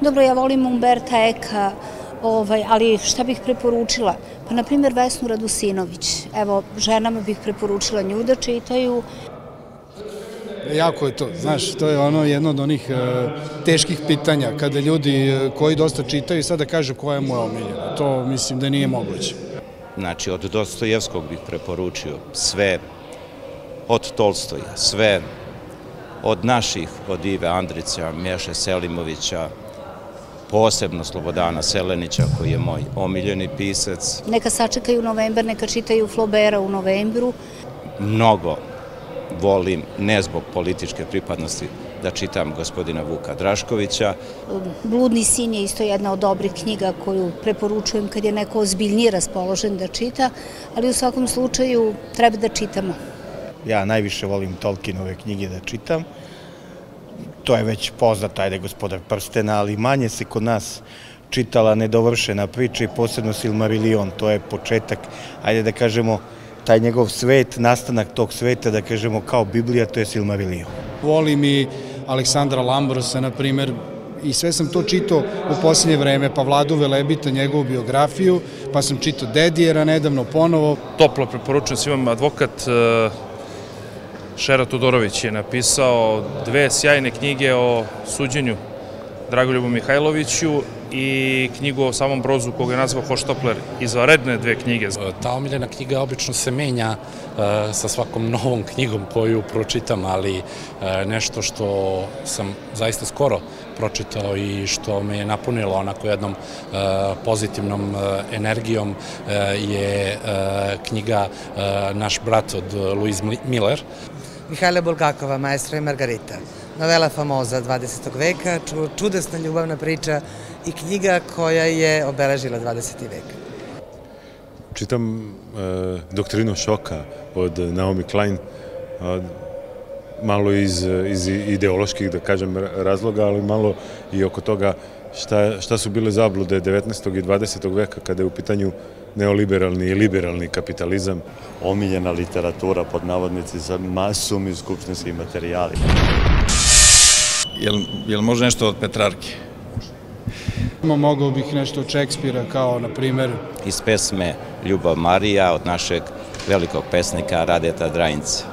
Dobro, ja volim Umberta Eka, ovaj, ali šta bih preporučila? Pa, na primjer, Vesnu Radusinović. Evo, ženama bih preporučila nju da čitaju. Jako je to, znaš, to je ono jedno od onih e, teških pitanja, kada ljudi e, koji dosta čitaju sada kažu koja je moja omiljena. To mislim da nije moguće. Znači, od Dostojevskog bih preporučio sve, od Tolstoja, sve, od naših, od Ive Andrića, Mješe Selimovića, posebno Slobodana Selenića, koji je moj omiljeni pisac. Neka sačekaju novembar, neka čitaju Flobera u novembru. Mnogo volim, ne zbog političke pripadnosti, da čitam gospodina Vuka Draškovića. Bludni sin je isto jedna od dobrih knjiga koju preporučujem kad je neko ozbiljnije raspoložen da čita, ali u svakom slučaju treba da čitamo. Ja najviše volim Tolkienove knjige da čitam. To je već poznat, ajde, gospodar prstena, ali manje se kod nas čitala nedovršena priča i posebno Silmarillion. To je početak, ajde da kažemo, taj njegov svet, nastanak tog sveta, da kažemo kao Biblija, to je Silmarillion. Volim i Aleksandra Lambrosa, na primer, i sve sam to čitao u posljednje vreme, pa Vladu Velebita, njegovu biografiju, pa sam čitao Dedijera nedavno ponovo. Toplo preporučujem svima advokat e, Šera Todorović je napisao dve sjajne knjige o suđenju Dragoljubu Mihajloviću i knjigu o samom brozu koga je nazvao Hoštopler, izvaredne dve knjige. Ta omiljena knjiga obično se menja e, sa svakom novom knjigom koju pročitam, ali e, nešto što sam zaista skoro pročitao i što me je napunilo onako jednom e, pozitivnom energijom je knjiga Naš brat od Louise Miller. Mihajla Bulgakova, Maestro i Margarita. Novela famoza 20. veka, čudesna ljubavna priča i knjiga koja je obeležila 20. vek. Čitam e, Doktrinu šoka od Naomi Klein, e, malo iz, iz ideoloških, da kažem, razloga, ali malo i oko toga šta, šta su bile zablude 19. i 20. veka kada je u pitanju neoliberalni i liberalni kapitalizam. Omiljena literatura pod navodnici za masum i skupštinski materijali. Jel, jel može nešto od Petrarke? Mogao bih nešto od Šekspira kao, na primer... Iz pesme Ljubav Marija od našeg velikog pesnika Radeta Drajinca.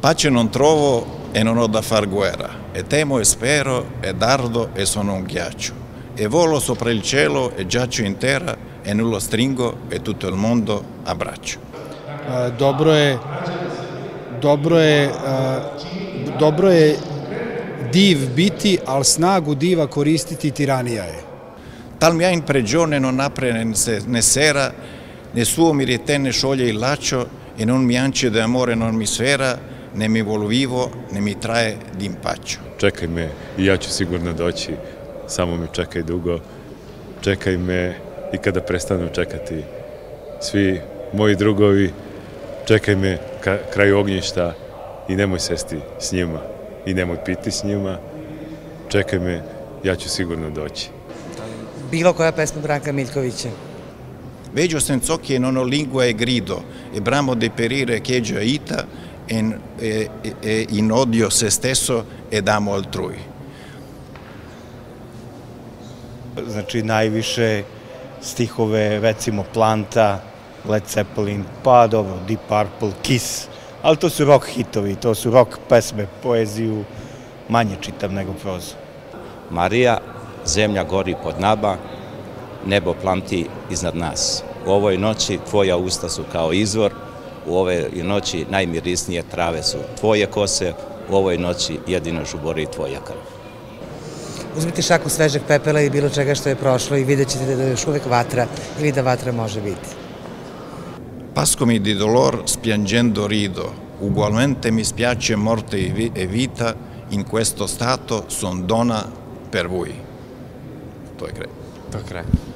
Pace non trovo e non ho da far guerra, e temo e spero e dardo e sono un ghiaccio, e volo sopra il cielo e giaccio in terra e nullo stringo e tutto il mondo abbraccio. Dobro je, dobro je, dobro je div biti, al snagu diva koristiti tiranija je. Tal mia in pregione non apre ne sera, ne suo mi ritenne scioglie il laccio e non mi ance d'amore non mi sfera, ne mi vol vivo, ne mi traje d'impaccio. Čekaj me i ja ću sigurno doći, samo me čekaj dugo, čekaj me i kada prestanu čekati svi moji drugovi, čekaj me ka kraju ognjišta i nemoj sesti s njima i nemoj piti s njima, čekaj me, ja ću sigurno doći. Bilo koja pesma Branka Miljkovića? Veđo senzoki non ho lingua e grido, e bramo de perire cheggio ita, en, e, e, in odio se stesso ed amo altrui. Znači, najviše stihove, recimo Planta, Led Zeppelin, pa dobro, Deep Purple, Kiss, ali to su rock hitovi, to su rock pesme, poeziju, manje čitam nego prozu. Marija, zemlja gori pod naba, nebo plamti iznad nas. U ovoj noći tvoja usta su kao izvor, u ovoj noći najmirisnije trave su tvoje kose, u ovoj noći jedino žubori tvoja krv. Uzmite šaku svežeg pepela i bilo čega što je prošlo i vidjet ćete da je još uvek vatra ili da vatra može biti. Pascomi di dolor spiangendo rido, ugualmente mi spiace morte e vita, in questo stato son dona per voi. Je kraj.